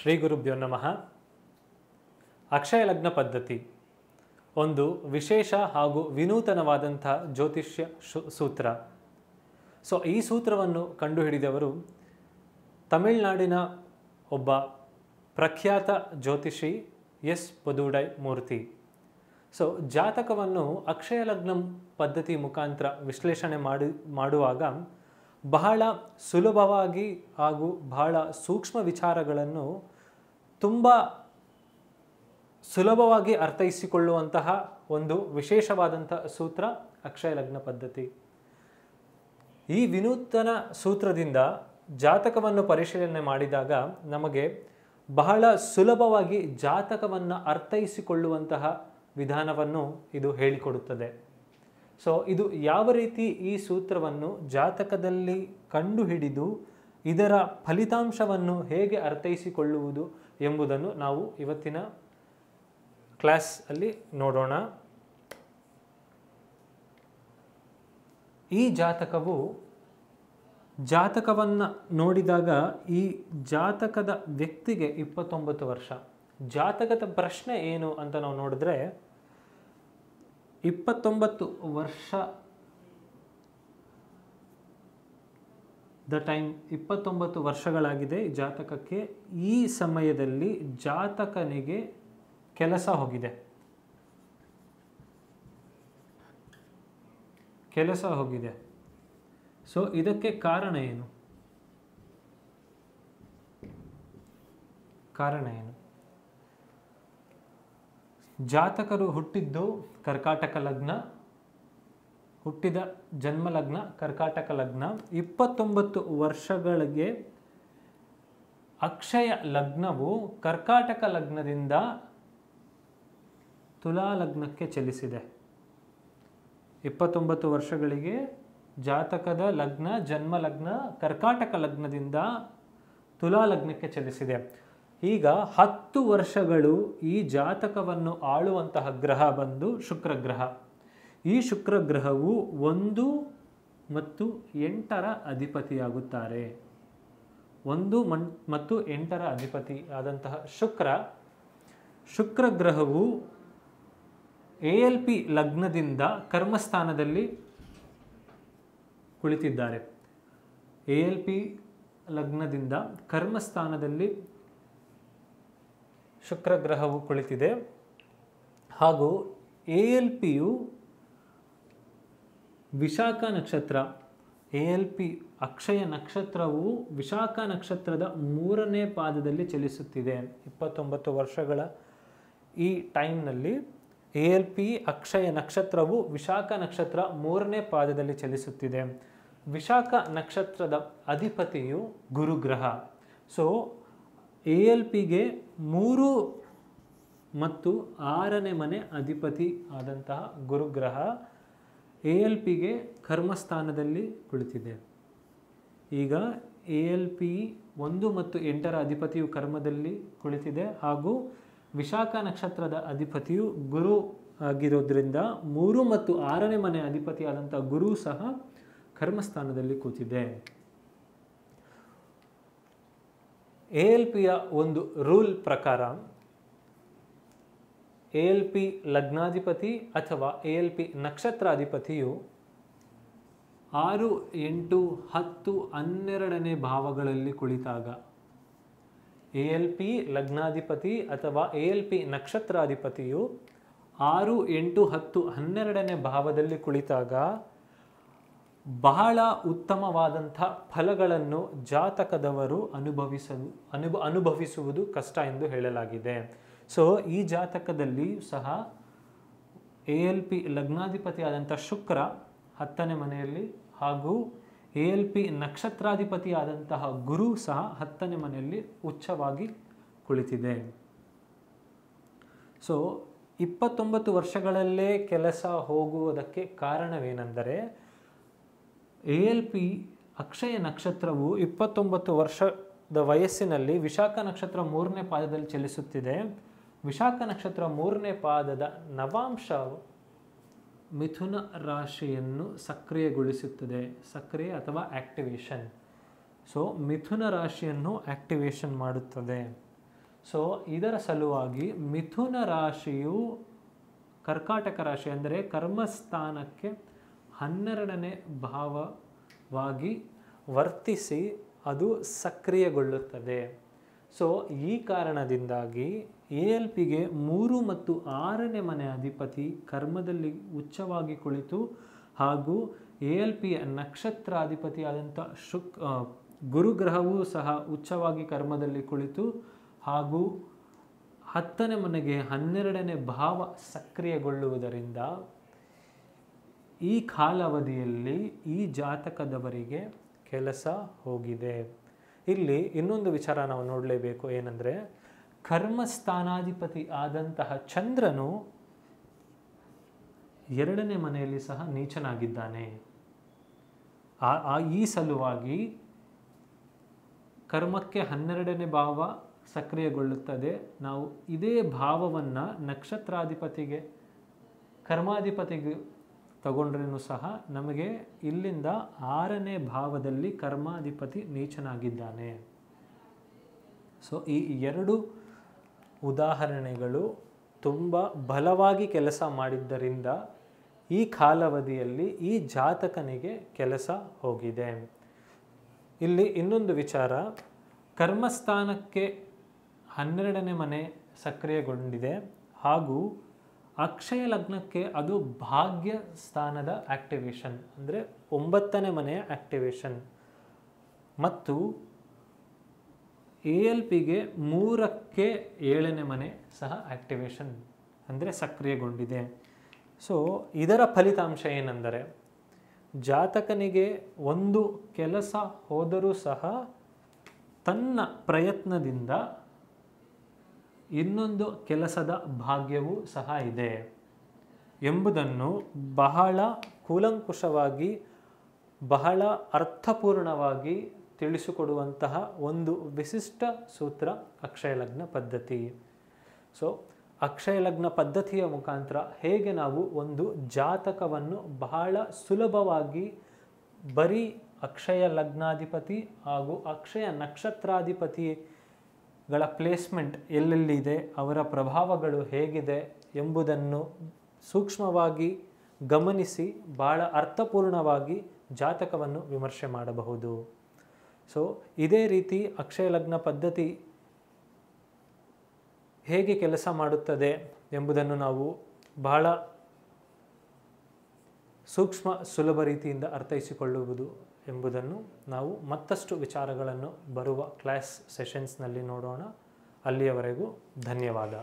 ಶ್ರೀ ಗುರುಭ್ಯೋ ನಮಃ. ಅಕ್ಷಯ ಲಗ್ನ ಪದ್ಧತಿ. ಒಂದು ವಿಶೇಷ ಹಾಗೂ ವಿನೂತನವಾದಂಥ ಜ್ಯೋತಿಷ್ಯ ಸೂತ್ರ. ಸೊ, ಈ ಸೂತ್ರವನ್ನು ಕಂಡುಹಿಡಿದವರು ತಮಿಳುನಾಡಿನ ಒಬ್ಬ ಪ್ರಖ್ಯಾತ ಜ್ಯೋತಿಷಿ ಎಸ್ ಪದುಡೈ ಮೂರ್ತಿ. ಸೊ, ಜಾತಕವನ್ನು ಅಕ್ಷಯ ಲಗ್ನ ಪದ್ಧತಿ ಮುಖಾಂತರ ವಿಶ್ಲೇಷಣೆ ಮಾಡಿ, ಮಾಡುವಾಗ ಬಹಳ ಸುಲಭವಾಗಿ ಹಾಗೂ ಬಹಳ ಸೂಕ್ಷ್ಮ ವಿಚಾರಗಳನ್ನು ತುಂಬ ಸುಲಭವಾಗಿ ಅರ್ಥೈಸಿಕೊಳ್ಳುವಂತಹ ಒಂದು ವಿಶೇಷವಾದಂಥ ಸೂತ್ರ ಅಕ್ಷಯ ಲಗ್ನ ಪದ್ಧತಿ. ಈ ವಿನೂತನ ಸೂತ್ರದಿಂದ ಜಾತಕವನ್ನು ಪರಿಶೀಲನೆ ಮಾಡಿದಾಗ ನಮಗೆ ಬಹಳ ಸುಲಭವಾಗಿ ಜಾತಕವನ್ನು ಅರ್ಥೈಸಿಕೊಳ್ಳುವಂತಹ ವಿಧಾನವನ್ನು ಇದು ಹೇಳಿಕೊಡುತ್ತದೆ. ಸೊ ಇದು ಯಾವ ರೀತಿ ಈ ಸೂತ್ರವನ್ನು ಜಾತಕದಲ್ಲಿ ಕಂಡುಹಿಡಿದು ಇದರ ಫಲಿತಾಂಶವನ್ನು ಹೇಗೆ ಅರ್ಥೈಸಿಕೊಳ್ಳುವುದು ಎಂಬುದನ್ನು ನಾವು ಇವತ್ತಿನ ಕ್ಲಾಸ್ ಅಲ್ಲಿ ನೋಡೋಣ. ಈ ಜಾತಕವು ಜಾತಕವನ್ನು ನೋಡಿದಾಗ ಈ ಜಾತಕದ ವ್ಯಕ್ತಿಗೆ ಇಪ್ಪತ್ತೊಂಬತ್ತು ವರ್ಷ. ಜಾತಕದ ಪ್ರಶ್ನೆ ಏನು ಅಂತ ನಾವು ನೋಡಿದ್ರೆ ಇಪ್ಪತ್ತೊಂಬತ್ತು ವರ್ಷ ದ ಟೈಮ್ ಇಪ್ಪತ್ತೊಂಬತ್ತು ವರ್ಷಗಳಾಗಿದೆ ಜಾತಕಕ್ಕೆ, ಈ ಸಮಯದಲ್ಲಿ ಜಾತಕನಿಗೆ ಕೆಲಸ ಹೋಗಿದೆ. ಕೆಲಸ ಹೋಗಿದೆ. ಸೊ ಇದಕ್ಕೆ ಕಾರಣ ಏನು? ಕಾರಣ ಏನು? ಜಾತಕರು ಹುಟ್ಟಿದ್ದು ಕರ್ಕಾಟಕ ಲಗ್ನ, ಹುಟ್ಟಿದ ಜನ್ಮ ಲಗ್ನ ಕರ್ಕಾಟಕ ಲಗ್ನ. ಇಪ್ಪತ್ತೊಂಬತ್ತು ವರ್ಷಗಳಿಗೆ ಅಕ್ಷಯ ಲಗ್ನವು ಕರ್ಕಾಟಕ ಲಗ್ನದಿಂದ ತುಲಾ ಲಗ್ನಕ್ಕೆ ಚಲಿಸಿದೆ. ಇಪ್ಪತ್ತೊಂಬತ್ತು ವರ್ಷಗಳಿಗೆ ಜಾತಕದ ಲಗ್ನ, ಜನ್ಮ ಲಗ್ನ ಕರ್ಕಾಟಕ ಲಗ್ನದಿಂದ ತುಲಾ ಲಗ್ನಕ್ಕೆ ಚಲಿಸಿದೆ. ಈಗ ಹತ್ತು ವರ್ಷಗಳು ಈ ಜಾತಕವನ್ನು ಆಳುವಂತಹ ಗ್ರಹ ಬಂದು ಶುಕ್ರಗ್ರಹ. ಈ ಶುಕ್ರಗ್ರಹವು ಒಂದು ಮತ್ತು ಎಂಟರ ಅಧಿಪತಿಯಾಗುತ್ತಾರೆ. ಒಂದು ಮಣ್ ಮತ್ತು ಎಂಟರ ಅಧಿಪತಿ ಆದಂತಹ ಶುಕ್ರ. ಶುಕ್ರಗ್ರಹವು ಎ ಎಲ್ ಪಿ ಲಗ್ನದಿಂದ ಕರ್ಮಸ್ಥಾನದಲ್ಲಿ ಕುಳಿತಿದ್ದಾರೆ. ಎ ಎಲ್ ಪಿ ಲಗ್ನದಿಂದ ಕರ್ಮಸ್ಥಾನದಲ್ಲಿ ಶುಕ್ರ ಗ್ರಹವು ಕುಳಿತಿದೆ. ಹಾಗೂ ಎ ಎಲ್ ಪಿಯು ವಿಶಾಖ ನಕ್ಷತ್ರ, ಎ ಎಲ್ ಪಿ ಅಕ್ಷಯ ನಕ್ಷತ್ರವು ವಿಶಾಖ ನಕ್ಷತ್ರದ ಮೂರನೇ ಪಾದದಲ್ಲಿ ಚಲಿಸುತ್ತಿದೆ. ಇಪ್ಪತ್ತೊಂಬತ್ತು ವರ್ಷಗಳ ಈ ಟೈಮ್ನಲ್ಲಿ ಎ ಎಲ್ ಪಿ ಅಕ್ಷಯ ನಕ್ಷತ್ರವು ವಿಶಾಖ ನಕ್ಷತ್ರ ಮೂರನೇ ಪಾದದಲ್ಲಿ ಚಲಿಸುತ್ತಿದೆ. ವಿಶಾಖ ನಕ್ಷತ್ರದ ಅಧಿಪತಿಯು ಗುರುಗ್ರಹ. ಸೊ ಎ ಎಲ್ ಪಿಗೆ ಮೂರು ಮತ್ತು ಆರನೇ ಮನೆ ಅಧಿಪತಿ ಆದಂತಹ ಗುರುಗ್ರಹ ಎ ಎಲ್ ಪಿಗೆ ಕರ್ಮಸ್ಥಾನದಲ್ಲಿ ಕುಳಿತಿದೆ. ಈಗ ಎ ಎಲ್ ಪಿ ಒಂದು ಮತ್ತು ಎಂಟರ ಅಧಿಪತಿಯು ಕರ್ಮದಲ್ಲಿ ಕುಳಿತಿದೆ ಹಾಗೂ ವಿಶಾಖ ನಕ್ಷತ್ರದ ಅಧಿಪತಿಯು ಗುರು ಆಗಿರೋದ್ರಿಂದ ಮೂರು ಮತ್ತು ಆರನೇ ಮನೆ ಅಧಿಪತಿಯಾದಂಥ ಗುರು ಸಹ ಕರ್ಮಸ್ಥಾನದಲ್ಲಿ ಕೂತಿದೆ. ಎ ಎಲ್ ಪಿಯ ಒಂದು ರೂಲ್ ಪ್ರಕಾರ ಎ ಎಲ್ ಪಿ ಲಗ್ನಾಧಿಪತಿ ಅಥವಾ ಎ ಎಲ್ ಪಿ ನಕ್ಷತ್ರಾಧಿಪತಿಯು ಆರು, ಎಂಟು, ಹತ್ತು, ಹನ್ನೆರಡನೇ ಭಾವಗಳಲ್ಲಿ ಕುಳಿತಾಗ ಎ ಎಲ್ ಪಿ ಲಗ್ನಾಧಿಪತಿ ಅಥವಾ ಎ ಎಲ್ ಪಿ ನಕ್ಷತ್ರಾಧಿಪತಿಯು ಆರು, ಎಂಟು, ಹತ್ತು, ಹನ್ನೆರಡನೇ ಭಾವದಲ್ಲಿ ಕುಳಿತಾಗ ಬಹಳ ಉತ್ತಮವಾದಂಥ ಫಲಗಳನ್ನು ಜಾತಕದವರು ಅನುಭವಿಸಲು ಅನುಭ, ಅನುಭವಿಸುವುದು ಕಷ್ಟ ಎಂದು ಹೇಳಲಾಗಿದೆ. ಸೊ ಈ ಜಾತಕದಲ್ಲಿ ಸಹ ಎ ಎಲ್ ಪಿ ಲಗ್ನಾಧಿಪತಿಯಾದಂಥ ಶುಕ್ರ ಹತ್ತನೇ ಮನೆಯಲ್ಲಿ ಹಾಗೂ ಎ ಎಲ್ ಪಿ ನಕ್ಷತ್ರಾಧಿಪತಿಯಾದಂತಹ ಗುರು ಸಹ ಹತ್ತನೇ ಮನೆಯಲ್ಲಿ ಉಚ್ಚವಾಗಿ ಕುಳಿತಿದೆ. ಸೊ ಇಪ್ಪತ್ತೊಂಬತ್ತು ವರ್ಷಗಳಲ್ಲೇ ಕೆಲಸ ಹೋಗುವುದಕ್ಕೆ ಕಾರಣವೇನೆಂದರೆ ಎ ಎಲ್ ಪಿ ಅಕ್ಷಯ ನಕ್ಷತ್ರವು ಇಪ್ಪತ್ತೊಂಬತ್ತು ವರ್ಷದ ವಯಸ್ಸಿನಲ್ಲಿ ವಿಶಾಖ ನಕ್ಷತ್ರ ಮೂರನೇ ಪಾದದಲ್ಲಿ ಚಲಿಸುತ್ತಿದೆ. ವಿಶಾಖ ನಕ್ಷತ್ರ ಮೂರನೇ ಪಾದದ ನವಾಂಶ ಮಿಥುನ ರಾಶಿಯನ್ನು ಸಕ್ರಿಯಗೊಳಿಸುತ್ತದೆ. ಸಕ್ರಿಯ ಅಥವಾ ಆ್ಯಕ್ಟಿವೇಶನ್ ಸೊ, ಮಿಥುನ ರಾಶಿಯನ್ನು ಆ್ಯಕ್ಟಿವೇಶನ್ ಮಾಡುತ್ತದೆ. ಸೊ, ಇದರ ಸಲುವಾಗಿ ಮಿಥುನ ರಾಶಿಯು ಕರ್ಕಾಟಕ ರಾಶಿ, ಅಂದರೆ ಕರ್ಮಸ್ಥಾನಕ್ಕೆ ಹನ್ನೆರಡನೇ ಭಾವವಾಗಿ ವರ್ತಿಸಿ ಅದು ಸಕ್ರಿಯಗೊಳ್ಳುತ್ತದೆ. ಸೊ ಈ ಕಾರಣದಿಂದಾಗಿ ಎ ಎಲ್ ಪಿಗೆ ಮೂರು ಮತ್ತು ಆರನೇ ಮನೆ ಅಧಿಪತಿ ಕರ್ಮದಲ್ಲಿ ಉಚ್ಚವಾಗಿ ಕುಳಿತು ಹಾಗೂ ಎ ಎಲ್ ಪಿಯ ನಕ್ಷತ್ರಾಧಿಪತಿಯಾದಂಥ ಶುಕ್ ಗುರುಗ್ರಹವೂ ಸಹ ಉಚ್ಚವಾಗಿ ಕರ್ಮದಲ್ಲಿ ಕುಳಿತು ಹಾಗೂ ಹತ್ತನೇ ಮನೆಗೆ ಹನ್ನೆರಡನೇ ಭಾವ ಸಕ್ರಿಯಗೊಳ್ಳುವುದರಿಂದ ಈ ಕಾಲಾವಧಿಯಲ್ಲಿ ಈ ಜಾತಕದವರಿಗೆ ಕೆಲಸ ಹೋಗಿದೆ. ಇಲ್ಲಿ ಇನ್ನೊಂದು ವಿಚಾರ ನಾವು ನೋಡಲೇಬೇಕು ಏನಂದರೆ, ಕರ್ಮಸ್ಥಾನಾಧಿಪತಿ ಆದಂತಹ ಚಂದ್ರನು ಎರಡನೇ ಮನೆಯಲ್ಲಿ ಸಹ ನೀಚನಾಗಿದ್ದಾನೆ. ಆ ಈ ಸಲುವಾಗಿ ಕರ್ಮಕ್ಕೆ ಹನ್ನೆರಡನೇ ಭಾವ ಸಕ್ರಿಯಗೊಳ್ಳುತ್ತದೆ. ನಾವು ಇದೇ ಭಾವವನ್ನು ನಕ್ಷತ್ರಾಧಿಪತಿಗೆ, ಕರ್ಮಾಧಿಪತಿಗೆ ತಗೊಂಡ್ರೂ ಸಹ ನಮಗೆ ಇಲ್ಲಿಂದ ಆರನೇ ಭಾವದಲ್ಲಿ ಕರ್ಮಾಧಿಪತಿ ನೀಚನಾಗಿದ್ದಾನೆ. ಸೊ ಈ ಎರಡು ಉದಾಹರಣೆಗಳು ತುಂಬ ಬಲವಾಗಿ ಕೆಲಸ ಮಾಡಿದ್ದರಿಂದ ಈ ಕಾಲಾವಧಿಯಲ್ಲಿ ಈ ಜಾತಕನಿಗೆ ಕೆಲಸ ಹೋಗಿದೆ. ಇಲ್ಲಿ ಇನ್ನೊಂದು ವಿಚಾರ, ಕರ್ಮಸ್ಥಾನಕ್ಕೆ ಹನ್ನೆರಡನೇ ಮನೆ ಸಕ್ರಿಯಗೊಂಡಿದೆ ಹಾಗೂ ಅಕ್ಷಯ ಲಗ್ನಕ್ಕೆ ಅದು ಭಾಗ್ಯ ಸ್ಥಾನದ ಆಕ್ಟಿವೇಶನ್ ಅಂದರೆ ಒಂಬತ್ತನೇ ಮನೆಯ ಆಕ್ಟಿವೇಶನ್ ಮತ್ತು ಎ ಎಲ್ ಪಿಗೆ ಮೂರಕ್ಕೆ ಏಳನೇ ಮನೆ ಸಹ ಆಕ್ಟಿವೇಶನ್ ಅಂದರೆ ಸಕ್ರಿಯಗೊಂಡಿದೆ. ಸೊ ಇದರ ಫಲಿತಾಂಶ ಏನೆಂದರೆ, ಜಾತಕನಿಗೆ ಒಂದು ಕೆಲಸ ಹೋದರೂ ಸಹ ತನ್ನ ಪ್ರಯತ್ನದಿಂದ ಇನ್ನೊಂದು ಕೆಲಸದ ಭಾಗ್ಯವೂ ಸಹ ಇದೆ ಎಂಬುದನ್ನು ಬಹಳ ಕೂಲಂಕುಷವಾಗಿ, ಬಹಳ ಅರ್ಥಪೂರ್ಣವಾಗಿ ತಿಳಿಸಿಕೊಡುವಂತಹ ಒಂದು ವಿಶಿಷ್ಟ ಸೂತ್ರ ಅಕ್ಷಯ ಲಗ್ನ ಪದ್ಧತಿ. ಸೊ ಅಕ್ಷಯ ಲಗ್ನ ಪದ್ಧತಿಯ ಮುಖಾಂತರ ಹೇಗೆ ನಾವು ಒಂದು ಜಾತಕವನ್ನು ಬಹಳ ಸುಲಭವಾಗಿ ಬರೀ ಅಕ್ಷಯ ಲಗ್ನಾಧಿಪತಿ ಹಾಗೂ ಅಕ್ಷಯ ನಕ್ಷತ್ರಾಧಿಪತಿಗಳ ಪ್ಲೇಸ್ಮೆಂಟ್ ಎಲ್ಲೆಲ್ಲಿದೆ, ಅವರ ಪ್ರಭಾವಗಳು ಹೇಗಿದೆ ಎಂಬುದನ್ನು ಸೂಕ್ಷ್ಮವಾಗಿ ಗಮನಿಸಿ ಭಾಳ ಅರ್ಥಪೂರ್ಣವಾಗಿ ಜಾತಕವನ್ನು ವಿಮರ್ಶೆ ಮಾಡಬಹುದು. ಸೊ ಇದೇ ರೀತಿ ಅಕ್ಷಯ ಲಗ್ನ ಪದ್ಧತಿ ಹೇಗೆ ಕೆಲಸ ಮಾಡುತ್ತದೆ ಎಂಬುದನ್ನು ನಾವು ಬಹಳ ಸೂಕ್ಷ್ಮ ಸುಲಭ ರೀತಿಯಿಂದ ಅರ್ಥೈಸಿಕೊಳ್ಳುವುದು ಎಂಬುದನ್ನು ನಾವು ಮತ್ತಷ್ಟು ವಿಚಾರಗಳನ್ನು ಬರುವ ಕ್ಲಾಸ್ ಸೆಷನ್ಸ್ನಲ್ಲಿ ನೋಡೋಣ. ಅಲ್ಲಿಯವರೆಗೂ ಧನ್ಯವಾದ.